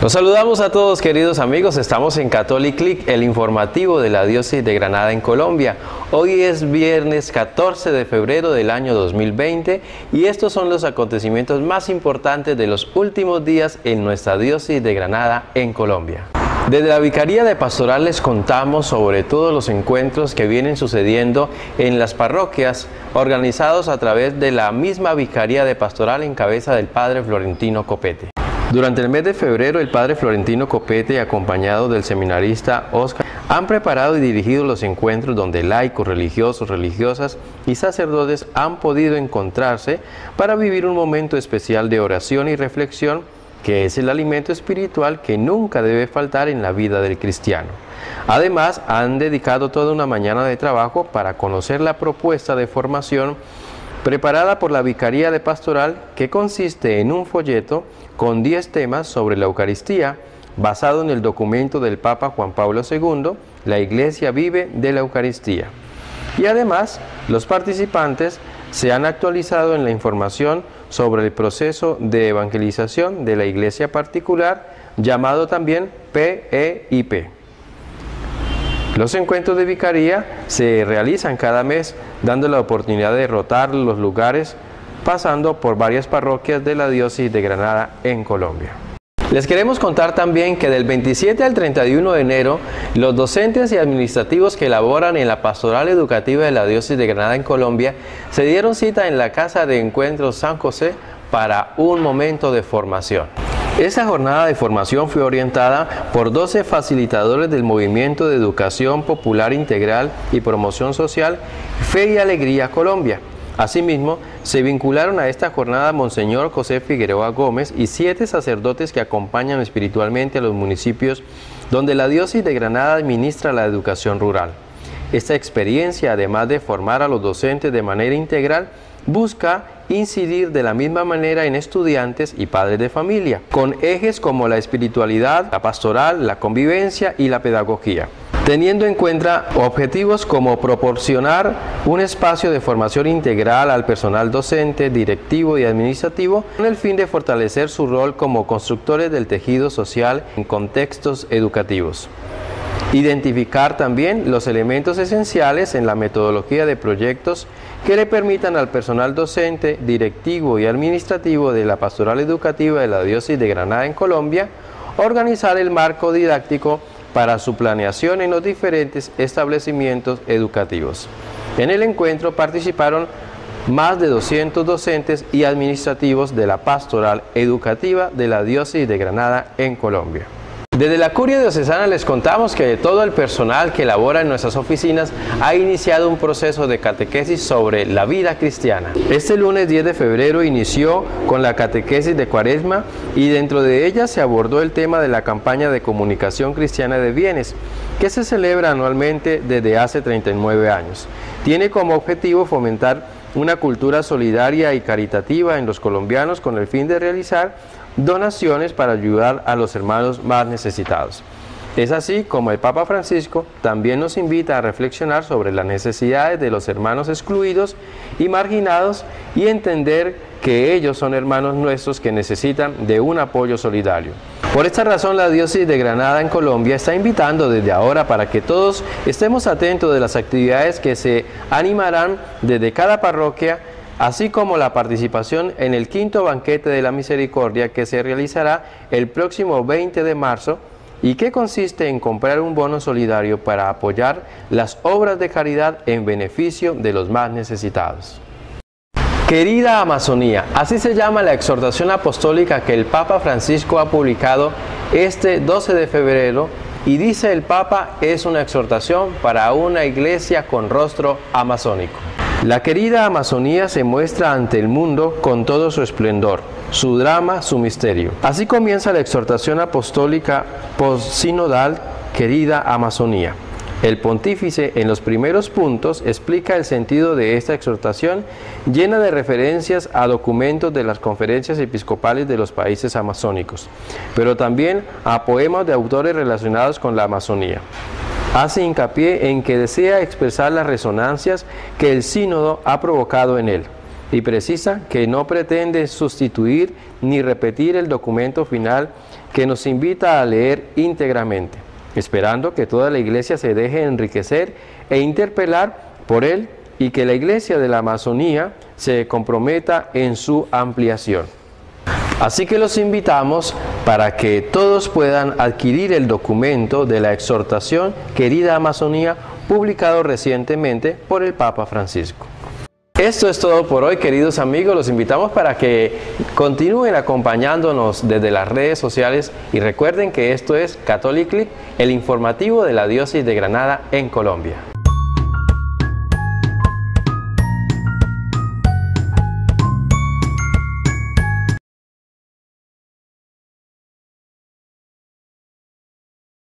Los saludamos a todos queridos amigos, estamos en Catholic Click, el informativo de la diócesis de Granada en Colombia. Hoy es viernes 14 de febrero del año 2020 y estos son los acontecimientos más importantes de los últimos días en nuestra diócesis de Granada en Colombia. Desde la Vicaría de Pastoral les contamos sobre todos los encuentros que vienen sucediendo en las parroquias organizados a través de la misma Vicaría de Pastoral en cabeza del Padre Florentino Copete. Durante el mes de febrero, el padre Florentino Copete, acompañado del seminarista Oscar, han preparado y dirigido los encuentros donde laicos, religiosos, religiosas y sacerdotes han podido encontrarse para vivir un momento especial de oración y reflexión que es el alimento espiritual que nunca debe faltar en la vida del cristiano. Además, han dedicado toda una mañana de trabajo para conocer la propuesta de formación preparada por la Vicaría de Pastoral que consiste en un folleto con 10 temas sobre la Eucaristía, basado en el documento del Papa Juan Pablo II, La Iglesia vive de la Eucaristía. Y además, los participantes se han actualizado en la información sobre el proceso de evangelización de la Iglesia particular, llamado también PEIP. Los encuentros de vicaría se realizan cada mes, dando la oportunidad de rotar los lugares pasando por varias parroquias de la diócesis de Granada en Colombia. Les queremos contar también que del 27 al 31 de enero, los docentes y administrativos que elaboran en la Pastoral Educativa de la Diócesis de Granada en Colombia se dieron cita en la Casa de Encuentros San José para un momento de formación. Esta jornada de formación fue orientada por 12 facilitadores del Movimiento de Educación Popular Integral y Promoción Social Fe y Alegría Colombia Asimismo, se vincularon a esta jornada Monseñor José Figueroa Gómez y siete sacerdotes que acompañan espiritualmente a los municipios donde la diócesis de Granada administra la educación rural. Esta experiencia, además de formar a los docentes de manera integral, busca incidir de la misma manera en estudiantes y padres de familia, con ejes como la espiritualidad, la pastoral, la convivencia y la pedagogía teniendo en cuenta objetivos como proporcionar un espacio de formación integral al personal docente, directivo y administrativo con el fin de fortalecer su rol como constructores del tejido social en contextos educativos. Identificar también los elementos esenciales en la metodología de proyectos que le permitan al personal docente, directivo y administrativo de la Pastoral Educativa de la Diócesis de Granada en Colombia organizar el marco didáctico para su planeación en los diferentes establecimientos educativos. En el encuentro participaron más de 200 docentes y administrativos de la pastoral educativa de la diócesis de Granada en Colombia. Desde la Curia Diocesana les contamos que todo el personal que labora en nuestras oficinas ha iniciado un proceso de catequesis sobre la vida cristiana. Este lunes 10 de febrero inició con la catequesis de Cuaresma y dentro de ella se abordó el tema de la campaña de comunicación cristiana de bienes, que se celebra anualmente desde hace 39 años. Tiene como objetivo fomentar una cultura solidaria y caritativa en los colombianos con el fin de realizar donaciones para ayudar a los hermanos más necesitados. Es así como el Papa Francisco también nos invita a reflexionar sobre las necesidades de los hermanos excluidos y marginados y entender que ellos son hermanos nuestros que necesitan de un apoyo solidario. Por esta razón la diócesis de Granada en Colombia está invitando desde ahora para que todos estemos atentos de las actividades que se animarán desde cada parroquia así como la participación en el quinto banquete de la misericordia que se realizará el próximo 20 de marzo y que consiste en comprar un bono solidario para apoyar las obras de caridad en beneficio de los más necesitados. Querida Amazonía, así se llama la exhortación apostólica que el Papa Francisco ha publicado este 12 de febrero y dice el Papa es una exhortación para una iglesia con rostro amazónico. La querida Amazonía se muestra ante el mundo con todo su esplendor, su drama, su misterio. Así comienza la exhortación apostólica post-sinodal Querida Amazonía. El pontífice en los primeros puntos explica el sentido de esta exhortación llena de referencias a documentos de las conferencias episcopales de los países amazónicos, pero también a poemas de autores relacionados con la Amazonía hace hincapié en que desea expresar las resonancias que el sínodo ha provocado en él. y precisa que no pretende sustituir ni repetir el documento final que nos invita a leer íntegramente, esperando que toda la Iglesia se deje enriquecer e interpelar por él y que la Iglesia de la Amazonía se comprometa en su ampliación. Así que los invitamos para que todos puedan adquirir el documento de la exhortación Querida Amazonía, publicado recientemente por el Papa Francisco. Esto es todo por hoy, queridos amigos. Los invitamos para que continúen acompañándonos desde las redes sociales y recuerden que esto es Catholic el informativo de la diócesis de Granada en Colombia.